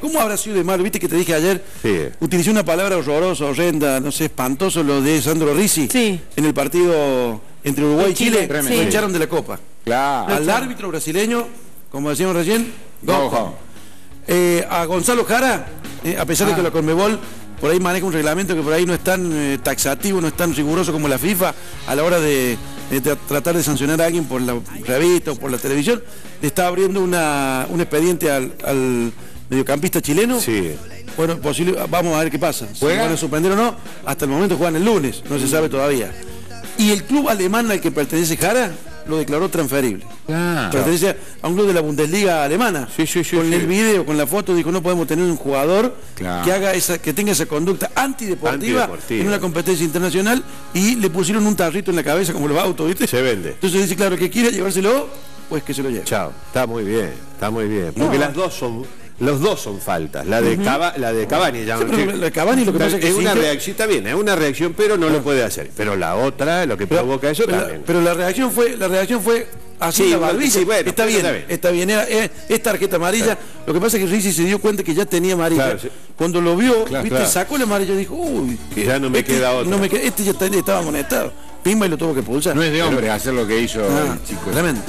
¿Cómo habrá sido de malo? Viste que te dije ayer, Sí. utilicé una palabra horrorosa, horrenda, no sé, espantoso lo de Sandro Risi Sí. en el partido entre Uruguay y Chile, Chile, lo echaron de la Copa. Claro. Al árbitro brasileño, como decíamos recién. Eh, a Gonzalo Jara, eh, a pesar de que la Conmebol por ahí maneja un reglamento que por ahí no es tan eh, taxativo, no es tan riguroso como la FIFA a la hora de, de tra- tratar de sancionar a alguien por la revista o por la televisión, le está abriendo una, un expediente al, al mediocampista chileno. Sí. Bueno, posible, vamos a ver qué pasa. Si ¿Juega? van a suspender o no, hasta el momento juegan el lunes, no se sabe todavía. Y el club alemán al que pertenece Jara lo declaró transferible. Claro. Pertenece a un club de la Bundesliga alemana. Sí, sí, sí, Con sí. el video, con la foto, dijo no podemos tener un jugador Claro. que haga esa, que tenga esa conducta antideportiva, Antideportiva. en una competencia internacional y le pusieron un tarrito en la cabeza como los autos, ¿viste? Se vende. Entonces dice, claro, que quiera llevárselo, pues que se lo lleve. Chao. Está muy bien, está muy bien. Porque No. las dos son, los dos son faltas. La de, Cava- la de Cavani, ya Sí, pero la de Cavani lo que pasa es que es una reacción, está bien, es una reacción, pero no lo puede hacer. Pero la otra, lo que provoca eso pero, también. pero la reacción fue, la reacción fue así Sí, la igual, barbilla. sí, bueno, está, pero bien, está bien. está bien, era- es, es tarjeta amarilla. Lo que pasa es que Rizzi se dio cuenta que ya tenía amarilla. Claro, sí. Cuando lo vio, Claro, viste, claro. sacó la amarilla y dijo, uy, que Ya no me este, queda otra. no me queda- este ya estaba amonestado. Pimba y lo tuvo que pulsar. No es de hombre hacer lo que hizo Ah, el chico. tremendo.